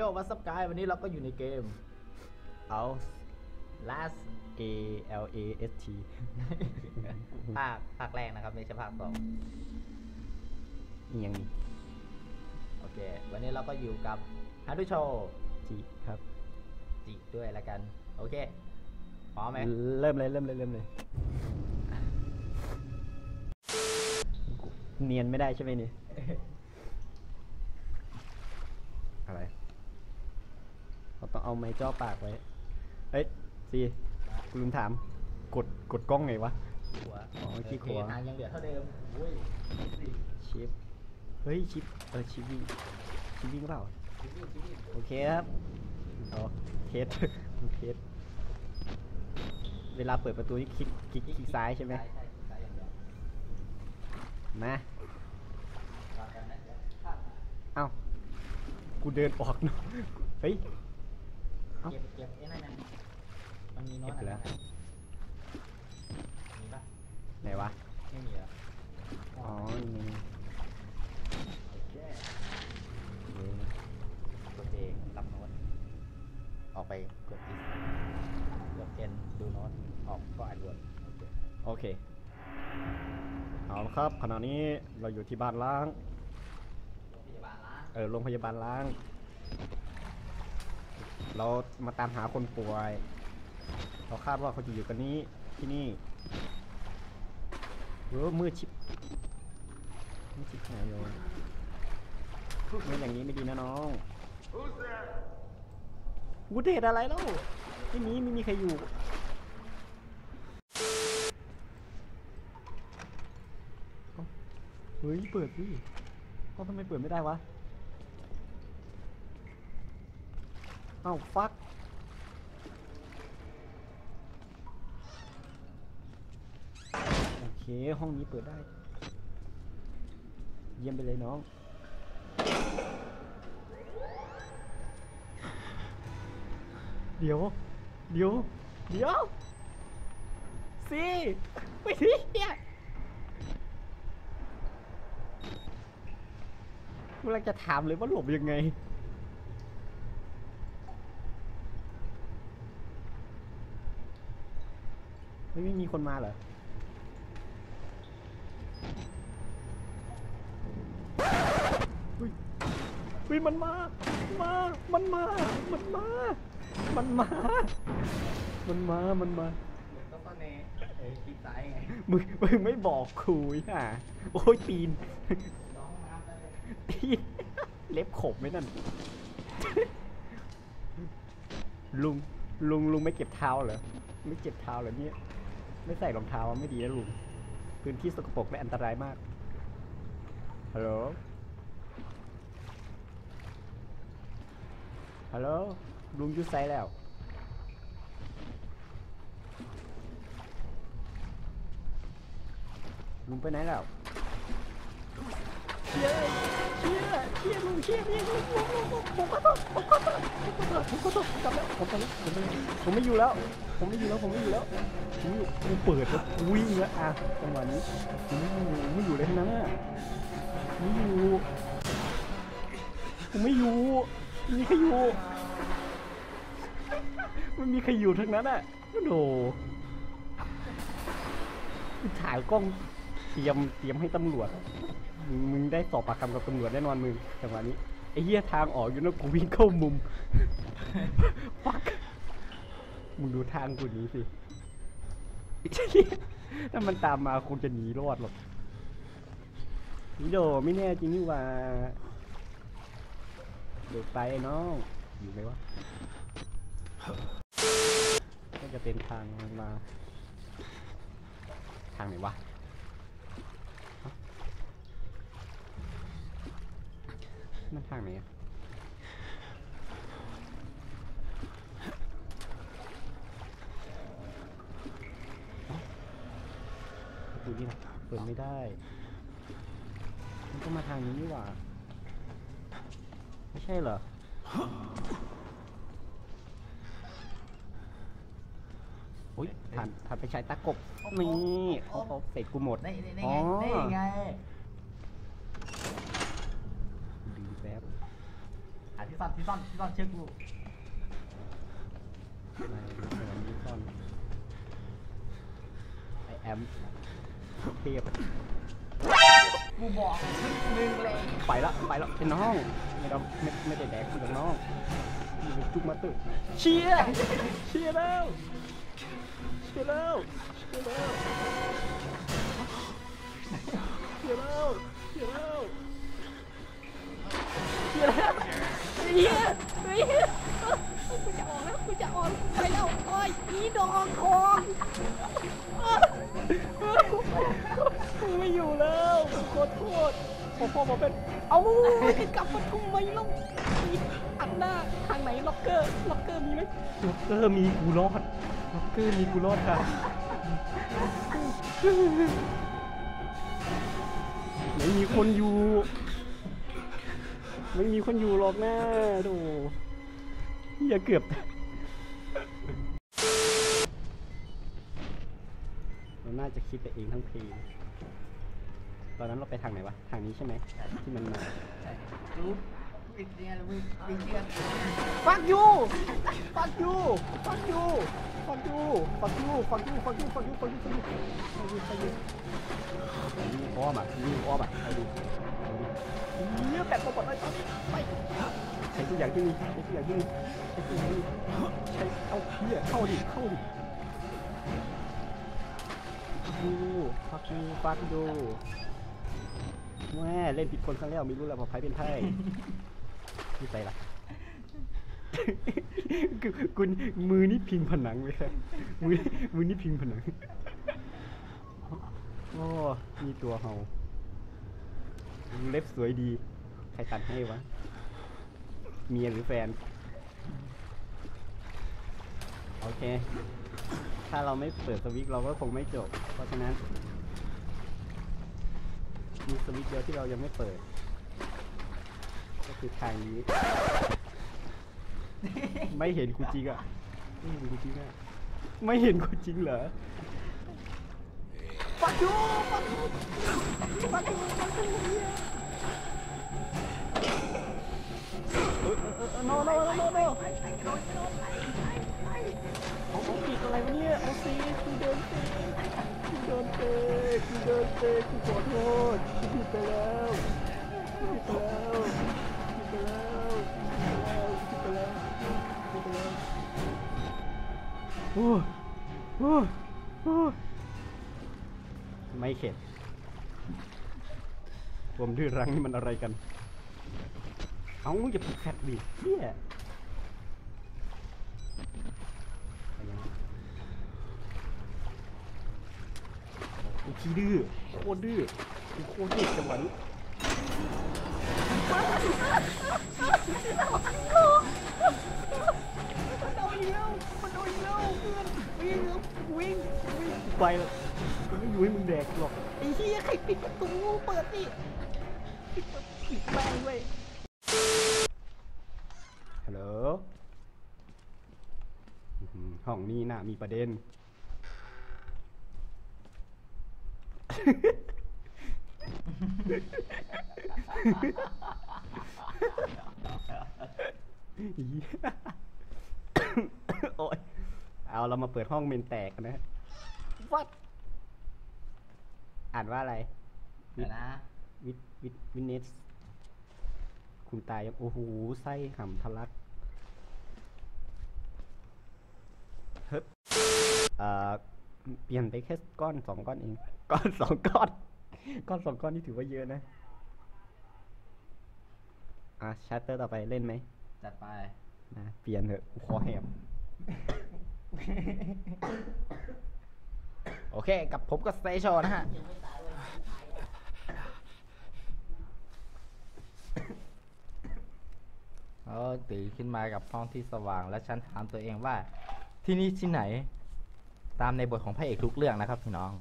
โยวัสกายวันนี้เราก็อยู่ในเกม เอา last A L A S T ภาคภาคแรกนะครับ ไม่ใช่ภาคสองนี่ยังมีโอเค วันนี้เราก็อยู่กับฮันดูโชจีครับจีด้วยละกัน โอเคพร้อมไหมเริ่มเลยเริ่มเลยเริ่มเลย เนียนไม่ได้ใช่ไหมนี่ อะไร เราต้องเอาไม้จ่อปากไว้ เอ้ยซีกูลืมถาม กดกดกล้องไงวะ หัวอ๋อขี้โอเคหัว ทางยังเหลือเท่าเดิมอุ้ยชิป เฮ้ยชิป เออชิปวิ่งชิปวิ่งเปล่าชิบบี้ชิบบี้โอเคครับเอาเทส เทส เวลาเปิดประตูนี่คลิกคลิกคลิกซ้ายใช่ไหม ใช่ใช่ซ้ายอย่างเดียวมา วางกันนะเดี๋ยวข้ามมาเอ้า กูเดินออกเนอะเฮ้ย เก็บเก็บไอ้นั่นนะมันมีโน้ตเก็บไปแล้วอะไรมีปะไหนวะ ไม่มีเหรออ๋อนี่ไงโอเคโอกดเองรับโน้ตออกไปกดอีกกดเอ็นดูโน้ตออกก็อ่านวนโอเค เอาละครับ ขณะนี้เราอยู่ที่บ้านล้างพยาบาลล้างเออโรงพยาบาลล้าง เรามาตามหาคนป่วย เราคาดว่าเขาจะอยู่กันนี้ที่นี่เออมือชิบมือชิบหายเลยมืออย่างนี้ไม่ดีนะน้องวูเดทอะไรแล้วไม่มีไม่มีใครอยู่เฮ้ยเปิดสิเอ้าทำไมเปิดไม่ได้วะ อ้าฟักโอเค ห้องนี้เปิดได้ เยี่ยมไปเลยน้อง เดี๋ยว เดี๋ยว เดี๋ยวสิไปสิเนี่ยกำลังจะถามเลยว่าหลบยังไง ไมีคนมาเหรอเฮ้ยมันมา มา มันมา มันมา มันมา มันมา มันมาก็ข้อเนเออคลิกซ้ายไงมึงมึงไม่บอกคุยอะ โอ้ยตีนเลยตีนเล็บขบไหมนั่น ลุง ลุง ลุงไม่เก็บเท้าเหรอ ไม่เก็บเท้าเหรอเนี่ย ไม่ใส่รองเท้าไม่ดีนะลุง พื้นที่สกปรกและอันตรายมาก ฮัลโหล ฮัลโหล ลุงยุดไซแล้ว ลุงไปไหนแล้ว เชี่ยเชี่ยเชี่ยลุงเชี่ยเชี่ยลุงลุงลุงลุงผมขอโทษผมขอโทษผมขอโทษผมกลับแล้วผมไปแล้วผมไปแล้วผมไม่อยู่แล้ว ผมไม่อยู่แล้วผมไม่อยู่แล้วผมอยู่กูเปิดแล้วกูวิ่งแล้วอะจังหวะนี้ผมไม่อยู่ไม่อยู่เลยทั้งนั้นอะไม่อยู่ผมไม่อยู่มีใครอยู่ไม่มีใครอยู่ทั้งนั้นอะโอ้โหถ่ายกล้อง ตรียมเตรียมให้ตำรวจ มึงมึงได้สอบปากคำกับตำรวจแน่นอนมึงจังหวะนี้ไอ้เหี้ยทางออกอยู่นะกูวิ่งเข้ามุม ฟักมึงดูทางกูนี้สิถ้ามันตามมาคงจะหนีรอดหรอกนี่โดไม่แน่จริงนี่ว่าเดี๋ยวไปไอ้น้อง อยู่ไหมวะก็จะเป็นทางมา ทางไหนวะเอ้า นั่นทางไหนอะเอ้าประตูนี่นะเปิดไม่ได้ มันก็มาทางนี้นี่หว่า ไม่ใช่เหรออุ้ยผ่านผ่านไปใช้ตากบนี่โอ้โหเสร็จกูหมด นี่นี่นี่อ๋อไงนี่ไง ดูแป๊บหาที่ซ่อนที่ซ่อนที่ซ่อนเชื่อกูพี่ซอนไอแอมเทียบกูบอกมึงเลยไปละไปละเป็นน้องไม่ต้องไม่ไม่ได้แดกคือน้องนี่เป็นจุกมาตึกเชียร์เชียร์เชียร์แล้วเชียร์แล้วเชียร์แล้วเชียร์แล้ว เฮียเฮียกูจะออกแล้วกูจะออกไปแล้วโอ้ยอีดอกคองกูไม่อยู่แล้วขอโทษขอพ่อมาเป็นเอากลับมาทุ่มไม่ลงอันหน้าทางไหนล็อกเกอร์ล็อกเกอร์มีไหมล็อกเกอร์มีกูรอดล็อกเกอร์มีกูรอดค่ะไม่มีคนอยู่ ไม่มีคนอยู่หรอกนะโธ่อย่าเกือบ เราน่าจะคิดไปเองทั้งเพลงตอนนั้นเราไปทางไหนวะ ทางนี้ใช่ไหมที่มันมา ใช่รู้ ปิดเนี่ยแล้วมึงปิดเชือก fuck you fuck you fuck you fuck you fuck you fuck you fuck you fuck you fuck you fuck you fuck you fuck you ยิงอ้อมอะยิงอ้อมอะเอาดิเอาดิเยี่ยแบบปลดเลยตอนนี้ไปใช้ทุกอย่างที่มีใช้ทุกอย่างที่มีใช้ทุกอย่างที่มีใช้เอาเหี้ยเข้าดิเข้าดิดูฟักดูฟักดูแม่เล่นผิดคนครั้งแล้วไม่รู้แล้วพอไพ่เป็นไพ่ นี่ใจละกูกูมือนี่พิงผนังเลยครับมือมือนี่พิงผนัง โอ้ มีตัวเห่าเล็บสวยดี ใครตัดให้วะ เมียหรือแฟน โอเค ถ้าเราไม่เปิดสวิตช์เราก็คงไม่จบ เพราะฉะนั้น มีสวิตช์เดียวที่เรายังไม่เปิดก็ คือทางนี้ ไม่เห็นกูจริงอะ ไม่เห็นกูจริงอะ ไม่เห็นกูจริงเหรอปักยูปักยูปักยูปักยูเออเออเออ no no no no no เอาเอาผิดอะไรวะเนี่ยเอาซีกูเดินเตะกูเดินเตะกูเดินเตะกูขอโทษกูผิดไปแล้วกูผิดไปแล้ว โอ้โอ้โอ้ไม่เข็ดผมดื้อรั้งนี่มันอะไรกัน เอาอย่าผูกแฟดดิเฮียขี้ดื้อโคตรดื้อโคตรดื้อจังหวะนี้ มันโดนอีกแล้วมันโดนอีกแล้วเพื่อนวิ่งวิ่งวิ่งไปแล้วกูไม่อยู่ให้มึงแดกหรอกไอ้เหี้ยใครปิดประตูเปิดดิปิดประตูปิดแม่งเว้ยฮัลโหลห้องนี้น่ามีประเด็นอี๋ โอ้ยเอาเรามาเปิดห้องเมนแตกกันนะ What อ่านว่าอะไรเดี๋ยวนะวิทวิทวินเนสคุณตายยังโอ้โหไส้ห่ำทะลักเฮ้ยเอ่อเปลี่ยนไปแค่ก้อนสองก้อนเอง ก้อนสองก้อน ก้อนสองก้อนนี่ถือว่าเยอะนะ อะชัตเตอร์ต่อไปเล่นไหมจัดไป นะเปลี่ยนเถอะกูคอแหบ โอเค กับผมก็สเตชันะฮะ แล้วตื่นขึ้นมากับห้องที่สว่าง และฉันถามตัวเองว่า ที่นี่ที่ไหน ตามในบทของพระเอกทุกเรื่องนะครับพี่น้อง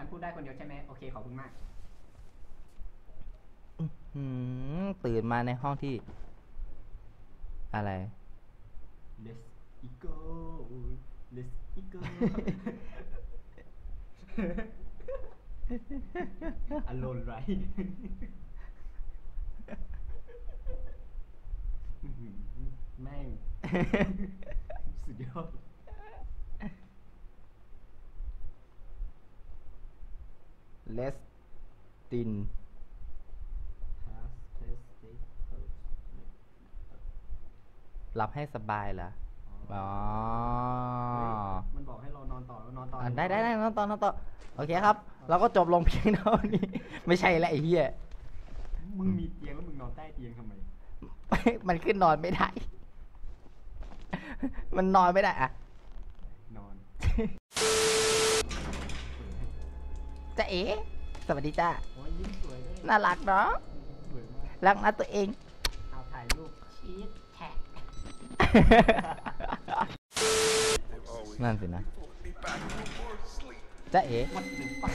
ฉันพูดได้คนเดียวใช่ไหมโอเคขอบคุณมาก อืมตื่นมาในห้องที่ อะไร Let's go Let's go อโลนไรแม่งสุดยอด เลสติน Past testing codes หลับให้สบายเหรอ อ๋อเฮ้ยมันบอกให้เรานอนต่อแล้วนอนต่ออะอะได้ได้ได้นอนต่อนอนต่อโอเคครับ เราก็จบลงเพียงเท่านี้ ไม่ใช่และไอ้เหี้ย มึงมีเตียงแล้วมึงนอนใต้เตียงทำไม มันขึ้นนอนไม่ได้ มันนอนไม่ได้อะนอน จะเอ๋สวัสดีจ้าโอ้ยยิ้มสวยเลยน่ารักเนาะสวยมากรักนะตัวเอง เอาถ่ายรูปชีสแท็กนั่นสินะจะเอ๋วัดหนึ่งปัก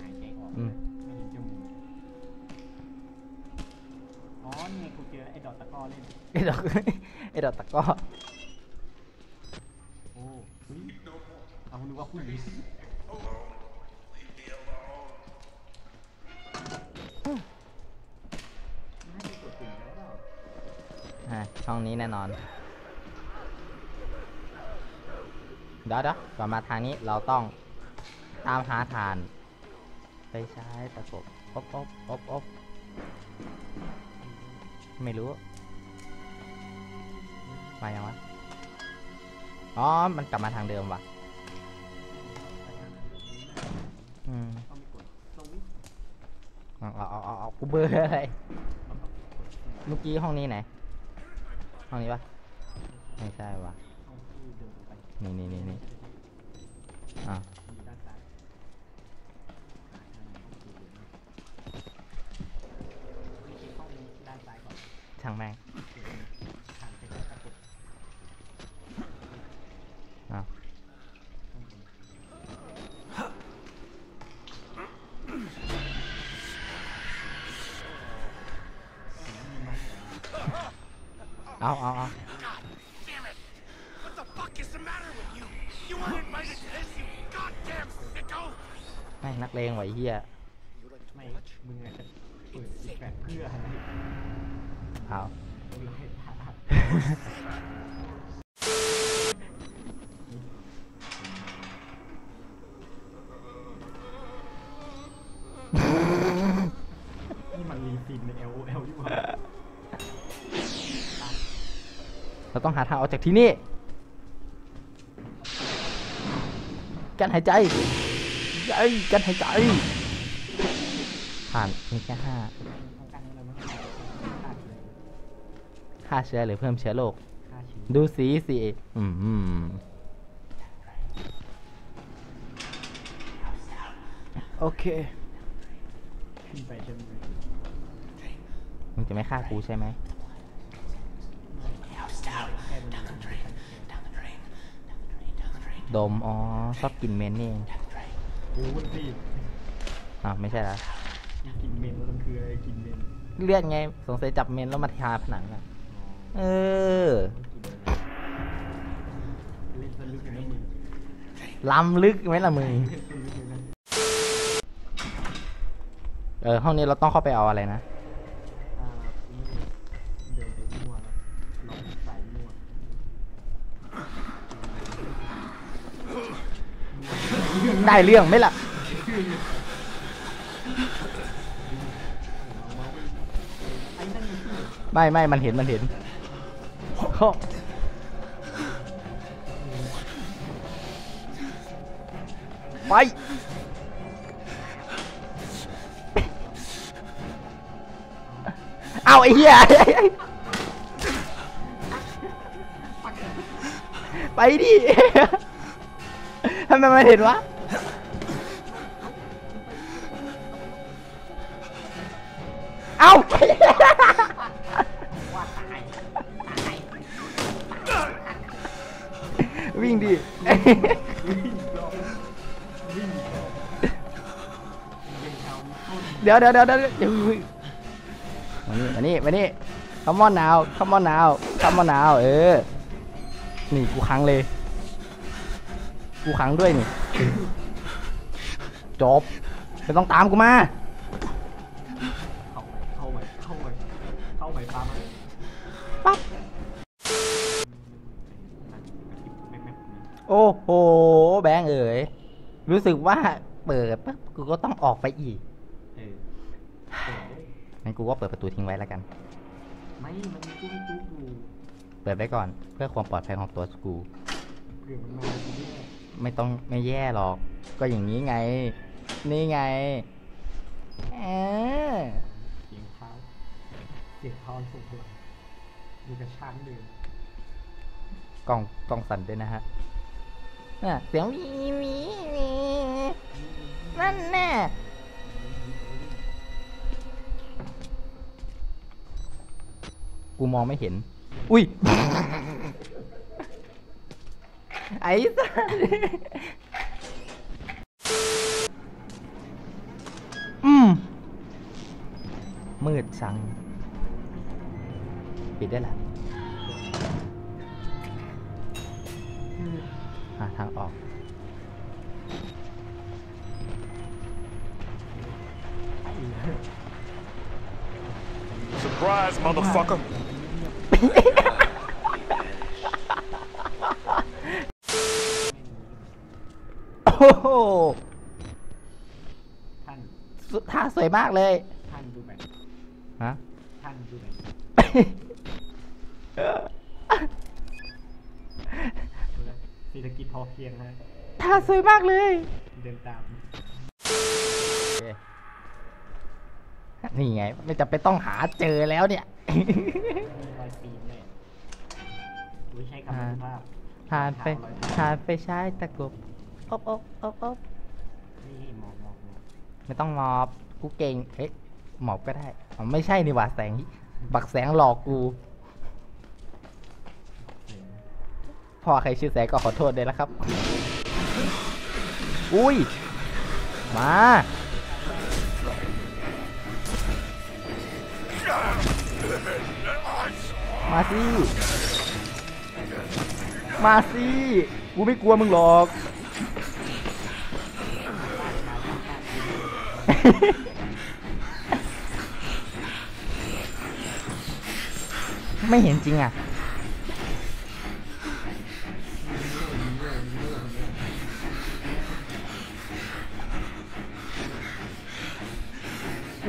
หายใจออกอืเลมยไม่เห็นจมูกอ๋อนี่ไงกูเจอไอ้ดอกตะกร้อเล่น ไอ้ดอกไอ้ดอกตะกร้อ โอ้เฮ้ยเอา นึกว่าผู้หญิงน่าจะกดปุ่มได้เปล่าอะห้องนี้แน่นอนเดี๋ยวเดี๋ยวก่อนมาทางนี้เราต้องตามหาฐาน ไปใช้ตะกบอบอบอบอบไม่รู้ มายังวะ อ๋อ มันกลับมาทางเดิมว่ะ อืมต้องไปกดสวิตช์เอาเอาเอาเอาเอากูเบอร์อะไรเราต้องกดเมื่อกี้ห้องนี้ไหน ห้องนี้ปะไม่ใช่วะห้องที่เดินลงไปนี่นี่นี่นี่อะอยู่ด้านซ้ายหาทางไหนห้องที่เดินไม่ใช่ห้องด้านซ้ายก่อนช่างแม่ง อามึงไล่ตานี่มันรีฟินใน L O L ดีกว่าเราต้องหาทางออกจากที่นี่กันหายใจใจกันหายใจผ่านมีแค่ห้า ฆ่าเชื้อหรือเพิ่มเชื้อโรคฆ่าเชื้อดูสีสิอืมอืมโอเคขึ้นไปใช่ไหมมึงจะไม่ฆ่ากูใช่ไหมแค่มันอยู่ในชั้นเดม อ๋อ ชอบกินเมนนี่เองโอ้ยพี่อ่าวไม่ใช่แล้วกินเมนมันคืออะไรกินเมนเลือดไง สงสัยจับเมนแล้วมาทาผนังอะ เออล้ำลึกไหมล่ะมึง เออห้องนี้เราต้องเข้าไปเอาอะไรนะ ได้เรื่องไหมล่ะ ไม่ไม่มันเห็นมันเห็น โอ้ไป เอาไอ้เหี้ย ไปดิทำไมไมันเห็นวะ เอา วิ่งดิเดี๋ยวเดี๋ยวเดี๋ยวเดี๋ยวมานี่มานี่มานี่ come on now come on now come on now เออ นี่กูค้างเลย กูค้างด้วยนี่ จบไม่ต้องตามกูมา รู้สึกว่าเปิดปั๊บกูก็ต้องออกไปอีกเออเปิดได้งั้นกูก็เปิดประตูทิ้งไว้แล้วกัน ไม่ มันมีตู้ตู้อยู่เปิดไว้ก่อน เพื่อความปลอดภัยของตัวกู เผื่อมันมาทีนี้ไม่ต้องไม่แย่หรอก ก็อย่างนี้ไง นี่ไงเออเสียงเท้าเสียงเท้าส่งพลังอยู่กับช้างเดินกล้องกล้องสั่นด้วยนะฮะน่ะ เสียงวีวีวีนั่นแน่กูมองไม่เห็น อุ้ย ไอ้สัสอืม มืดสัง ปิดได้ละ หาทางออก Surprise, motherfucker. โอ้โหท่านสุดท่าสวยมากเลย ท่านดูแบบฮะ ท่านดูแบบเศรษฐกิจพอเพียงฮะท่าสวยมากเลย เดินตาม นี่ไง ไม่จำเป็นต้องหาเจอแล้วเนี่ย มีรอยปีนเลยไม่ใช่คำสุภาพหานไปหานไปใช้ตะกบอบอบอบอบนี่มองมองมองไม่ต้องมอบกูเก่งเอ๊ะหมอบก็ได้อ๋อไม่ใช่นี่หว่าแสง บักแสงหลอกกู พ่อใครชื่อแสงก็ขอโทษด้วยนะครับ อุ้ย มา มาสิ มาสิ กูไม่กลัวมึงหรอก ไม่เห็นจริงอะ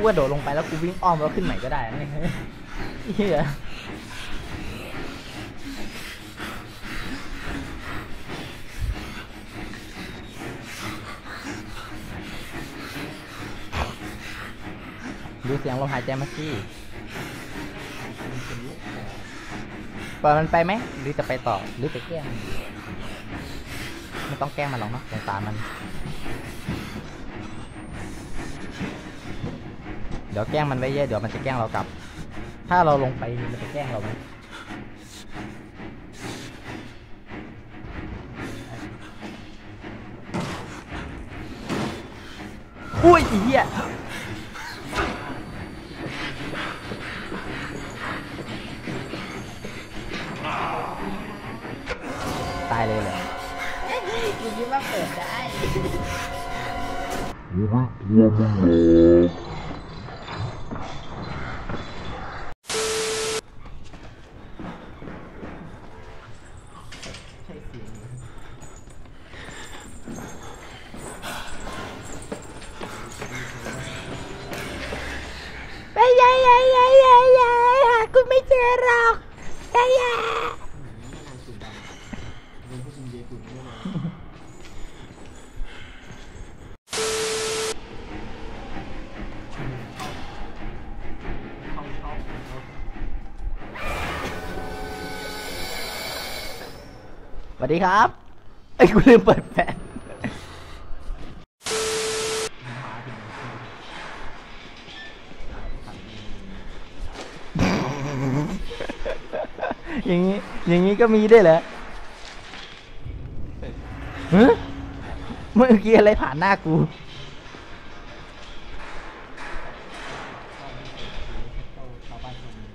กูกระโดดลงไปแล้วกูวิ่งอ้อมแล้วขึ้นใหม่ก็ได้เฮียดูเสียงลมหายใจมาสิปล่อยมันไปไหมหรือจะไปต่อหรือจะแกล้งมันไม่ต้องแกล้งมันหรอกเนาะสงสารมัน เดี๋ยวแกล้งมันไว้เยอะเดี๋ยวมันจะแกล้งเรากลับ ถ้าเราลงไปมันจะแกล้งเราไหมอุ้ยอีเหี้ยตายเลยเหรอกูคิดว่าเปิดได้ใดีครับไอ้กูลืมเปิดแฟนอย่างนี้ อย่างนี้ก็มีได้วยเหรอฮะเมื่อกี้อะไรผ่านหน้ากู เข้าชาวบ้านชาวเมือง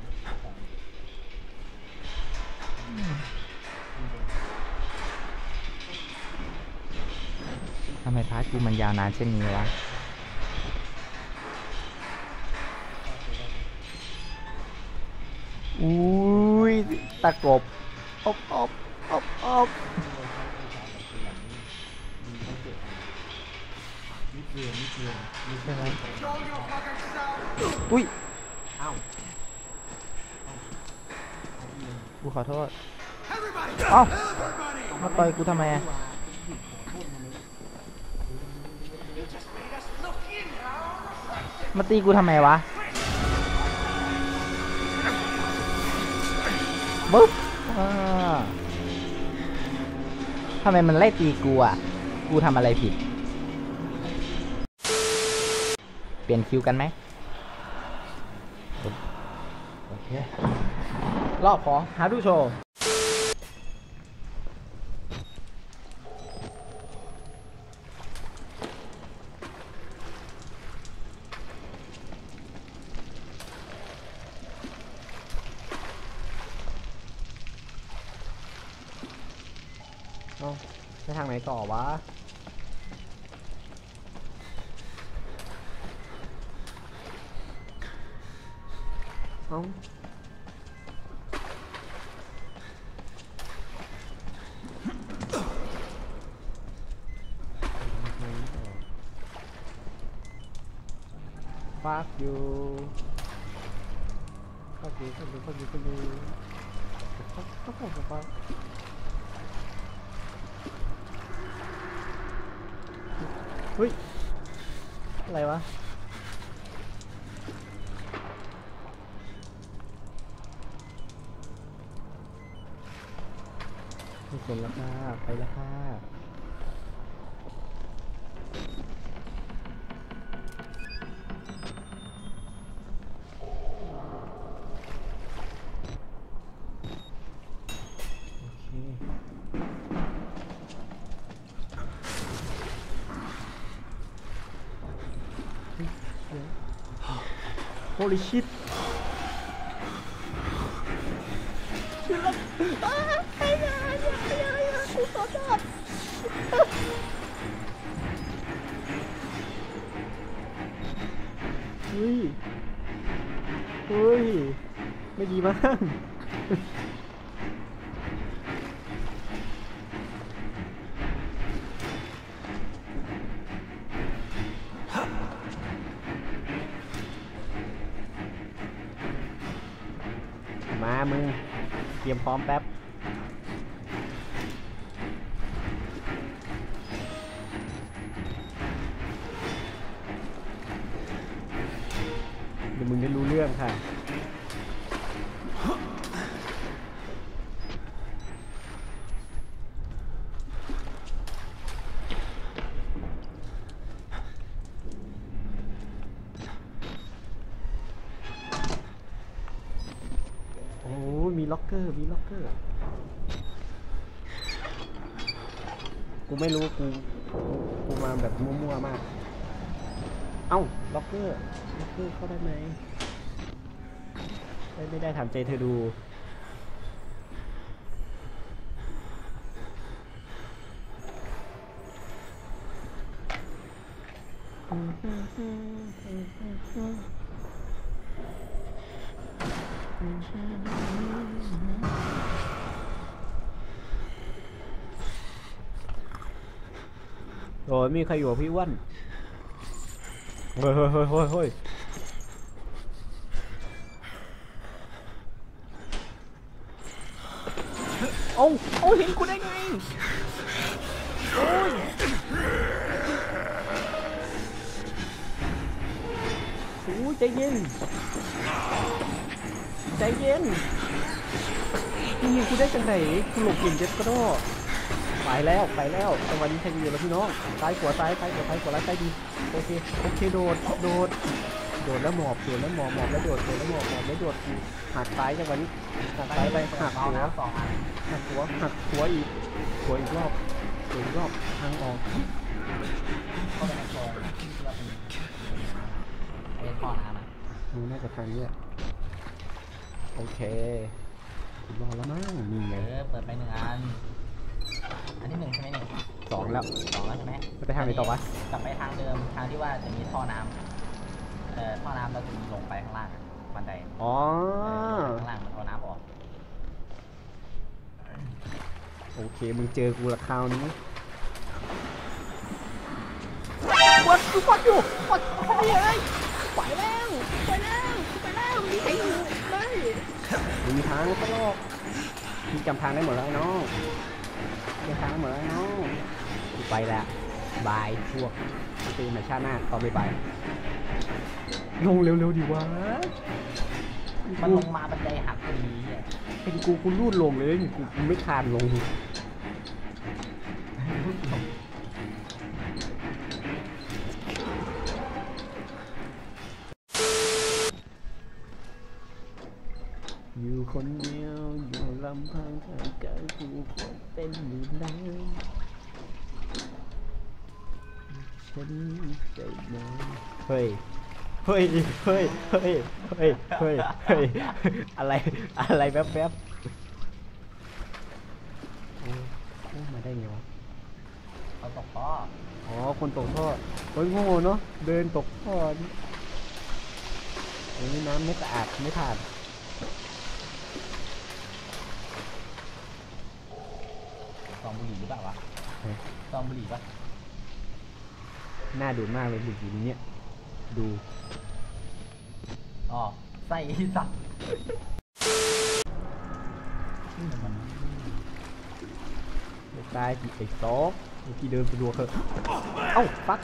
ทำไมพาร์ทกูมันยาวนานเช่นนี้วะอุ้ยตะกบอบอบอบอบใช่ไหมอุ้ยอ้าวกูขอโทษ Everybody! เอ้า Everybody! มาต่อยกูทำไมอะ มาตีกูทำไมวะบึ๊บทำไมมันไล่ตีกูอะ กูทำอะไรผิด เปลี่ยนคิวกันไหมโอเค รอบของฮาดูโชว์ ฟักอยู่ฟักอยู่ฟักอยู่ฟักอยู่ฟักอยู่ฟักฟักฟักฟักเฮ้ย อะไรวะไม่สนแล้วค่ะ ไปแล้วค่ะ ลิชิตเฮ้ย เฮ้ย ไม่ดีมาก พร้อมแป๊บเดี๋ยวมึงได้รู้เรื่องค่ะโอ้ ยมีล็อกเกอร์ มีล็อกเกอร์ กูไม่รู้ กู กูมาแบบมั่วๆมาก เอ้า ล็อกเกอร์ ล็อกเกอร์เข้าได้ไหม ไม่ได้ถามใจเธอดูอือ โอ้ยมีใครอยู่กับพี่อ้วนเฮ้ยเฮ้ยเฮ้ยเฮ้ยเฮ้ยเอาเอาเห็นกูได้ไงโอ้ยโอ้ยใจเย็น ใจเย็นนี่ยิงกูได้จังไหนกูหลบเก่งเจ็ดก็ได้ไปแล้วไปแล้วจังหวะนี้ใครดีแล้วพี่น้องซ้ายขวาซ้ายซ้ายขวาซ้ายขวาซ้ายซ้ายดีโอเคโอเคโดดโดดโดดแล้วหมอบโดดแล้วหมอบหมอบแล้วโดดโดดแล้วหมอบหมอบแล้วโดดอีกหักซ้ายจังหวะนี้หักซ้ายไปหักหัวหักหัวหักหัวอีกหัวอีกรอบหัวอีกรอบทางออกเล่นข้อน้ำอะมึงน่าจะทางนี้แหละ โอเครอแล้วมั้งนี่ไงเออเปิดไปหนึ่งอัน อันที่หนึ่งใช่ไหมหนึ่งสองแล้วสองแล้วใช่ไหมจะไปทางไหนต่อวะกลับไปทางเดิมทางที่ว่าจะมีท่อน้ำเอ่อท่อน้ำเราจะมีลงไปข้างล่างอะบันไดอ๋อเออข้างล่างมันเอาน้ำออกโอเคมึงเจอกูละคราวนี้วัดกูวัดอยู่วัดไปเลยไปแล้วไปแล้วไปแล้วมีใครอยู่ไม่ไม่มีทางตลอดพี่จำทางได้หมดแล้วไอ้น้องจำทางได้หมดแล้วไอ้น้องกูไปแล้วบายพวกตีมาชาติหน้าตอนบ่ายๆลงเร็วๆดีวะมันลงมาบันไดหักพอดีเนี่ยเป็นกูกูรูดลงเลยกูกูไม่คานลง คนเดียวอยู่ลำพังทางกายกูคงเป็นอยู่แล้วฉันใจน้เฮ้ยเฮ้ยเฮ้ยเฮ้ยเฮ้ยเฮ้ยเฮ้ยอะไรอะไรแป๊บแป๊บโอ้โอ้มาได้ไงวะเขาตกท่ออ๋อคนตกท่อโอ้ยโง่เนาะเดินตกท่อนี่โอ้ยน้ำไม่สะอาดไม่ผ่าน องบุหรี่หรือเปล่าวะเฮ้ยซองบุหรี่ปะน่าดูดมากเลยบุหรี่เนี่ยดูอ๋อไส้สัตว์นี่มันตายไอ้ซอกที่เดินสะดวกเถอะเอ้าปัก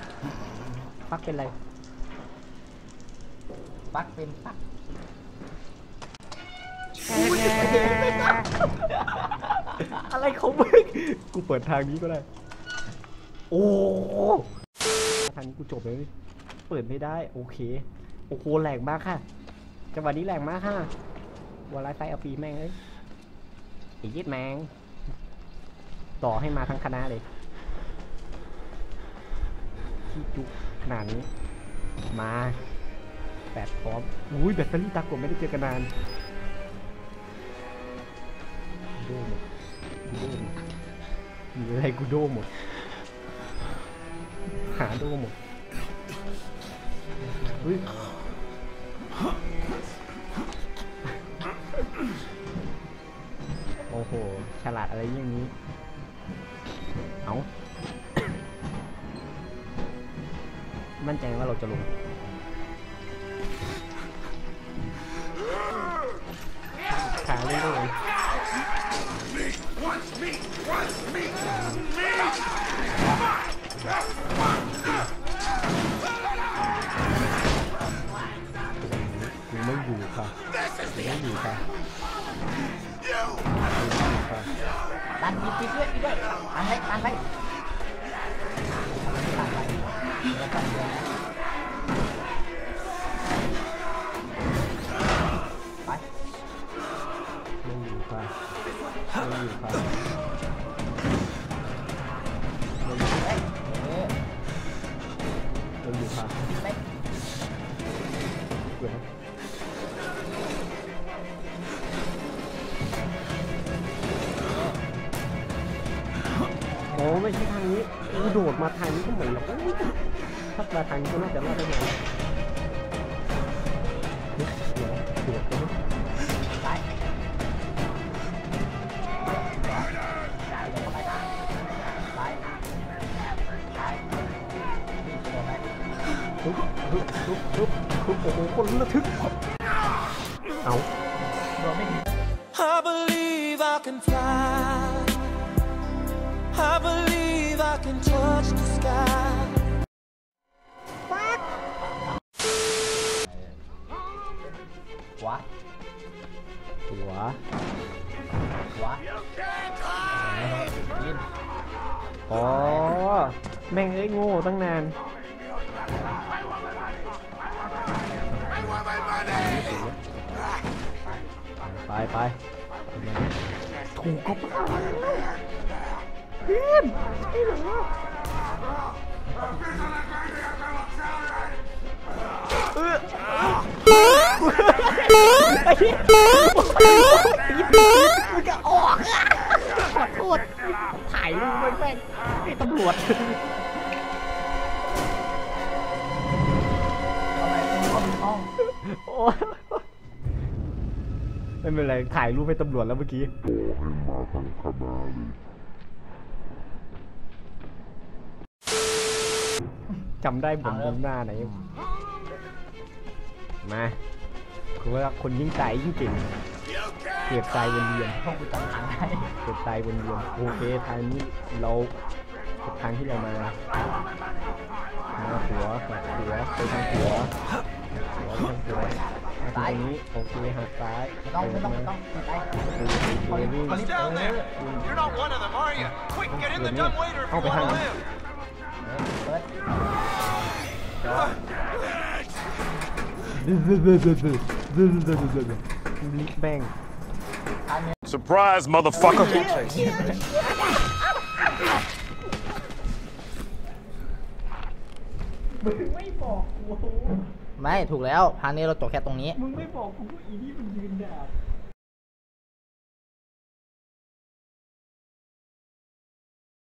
ปักเป็นไรปักเป็นปัก อะไรของมึงกูเปิดทางนี้ก็ได้ โอ้ทางนี้กูจบเลยเปิดไม่ได้โอเค โอ้โหแหลกมากค่ะจังหวะนี้แหลกมากค่ะวอลไลไซเอาปีแม่งเอ้ยไอ้ยิดแมงต่อให้มาทั้งคณะเลยที่จุกขนาดนี้ มาแปดพร้อมอุ้ยแบตเตอรี่ตากดไม่ได้เจอกันนานโดหมดกูโดหมด มีอะไรกูโดหมด หาโดหมดเฮ้ยโอ้โห ฉลาดอะไรอย่างนี้ เอามั่นใจว่าเราจะลงขาเรื่อย Wants me! Wants me! Me! ๆกูไม่อยู่ค่ะ This is กู the ไม่อยู่ค่ะ you! ค่ะดันปีปีด้วยปีด้วยดันไปดันไป แม่งเอ้ยโง่ตั้งนานไปไปถูกก็ป้าเพื่อนไอ้หนูเออไอ้เหี้ยมึงจะออกอะขอโทษถ่ายรูปไว้แม่งไอ้ตตำรวจ ไม่เป็นไรถ่ายรูปให้ตำรวจแล้วเมื่อกี้จำได้บนบนหน้าไหน มาคือว่าคนยิ่งตายยิ่งเก่งเก็บตายวนเวียนห้องกูจำทางได้เก็บตายวนเวียนโอเคทางนี้เราทางที่เรามามาหัวหักหัวไปทางหัว หัวไปทางหัวมาทางนี้โอเคหักซ้ายไม่ต้องไม่ต้องไม่ต้องไม่ต้องโอเควิ่ง What's down there? You're not one of them, are you? Quick, get in the dumb waiter if you Oh, want behind to me. live. เปิดลิกแบงทางนี้ Surprise, motherfucker. มึงไม่บอกกู ไม่ถูกแล้ว พาร์ทนี้เราจบแค่ตรงนี้ มึงไม่บอกกูว่าอีนี่มันยืนด่า